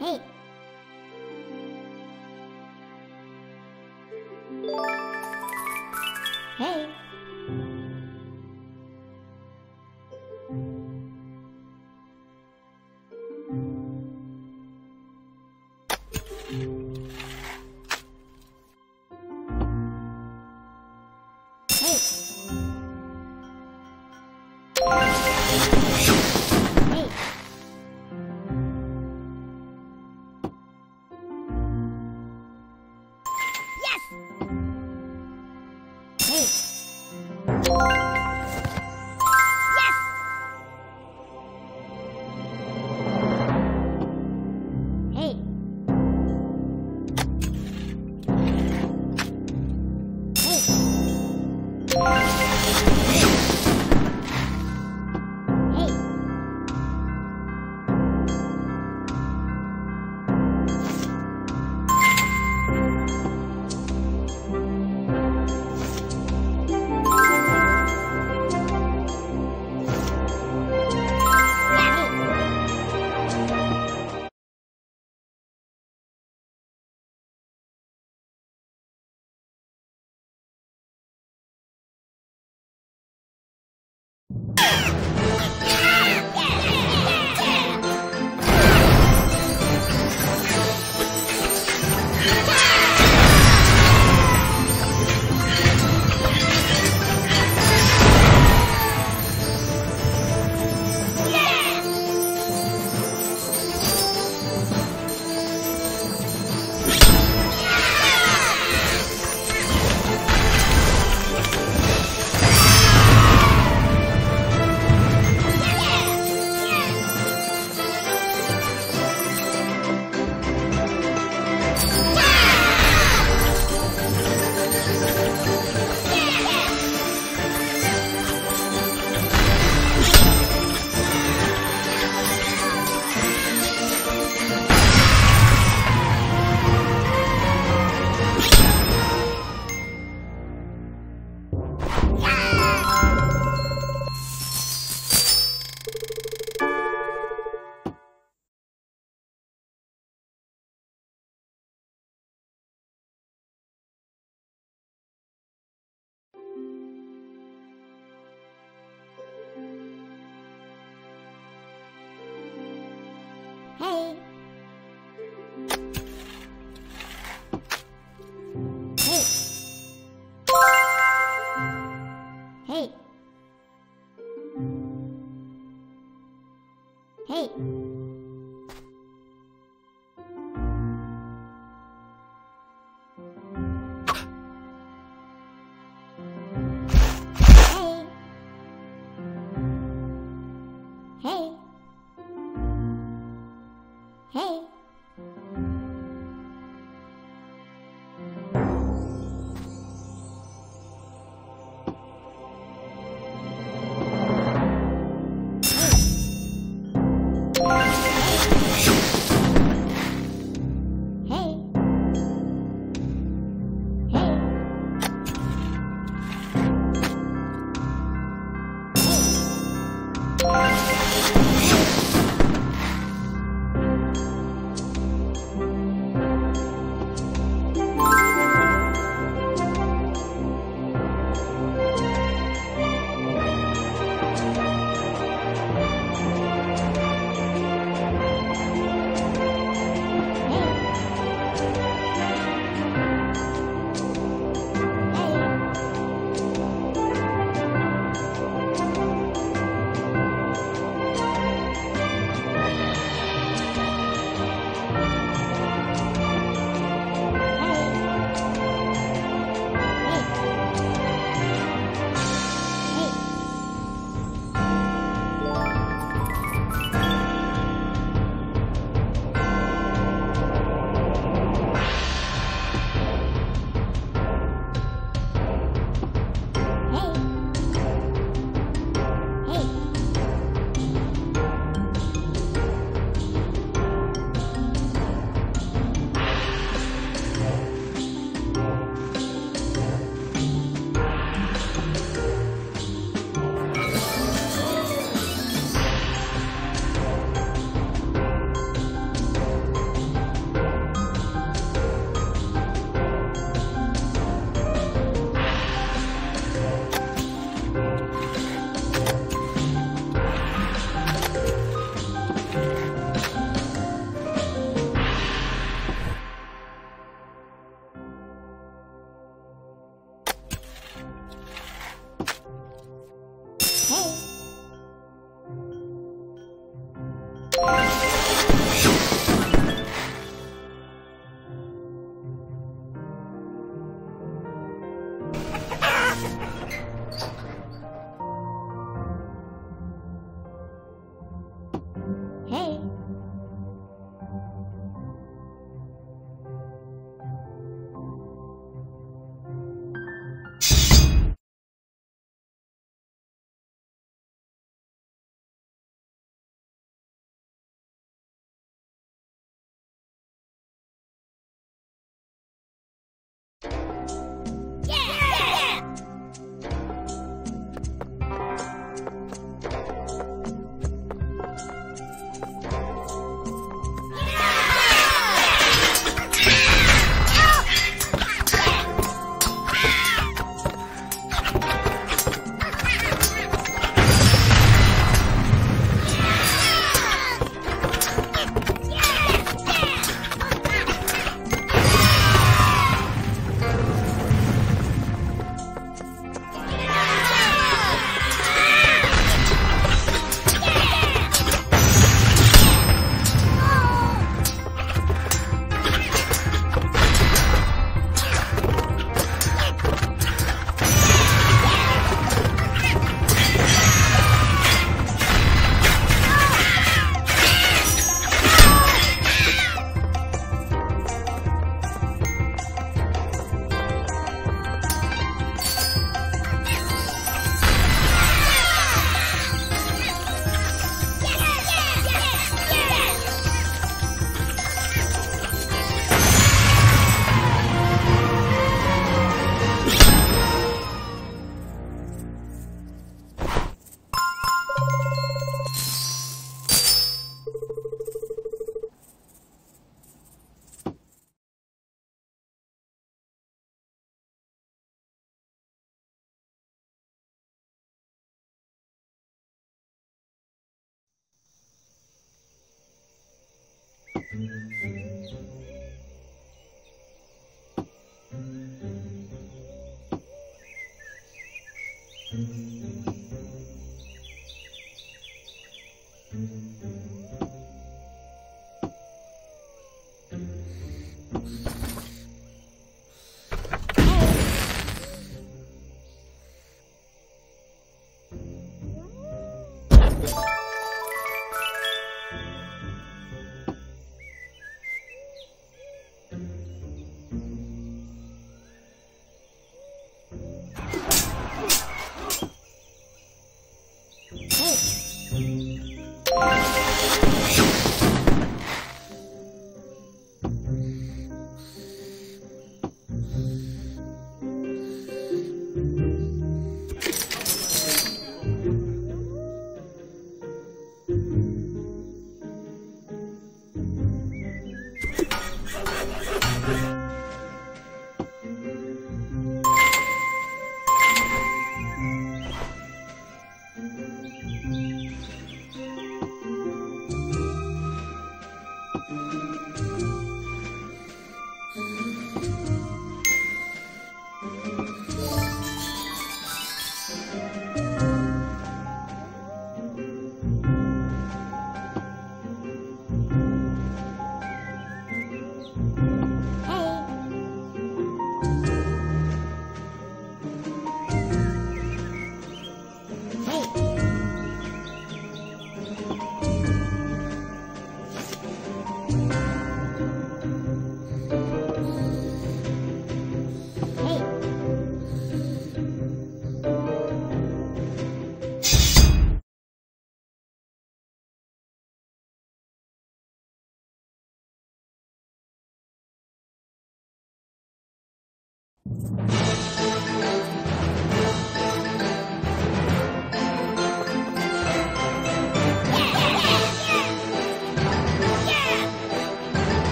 はい。Bye.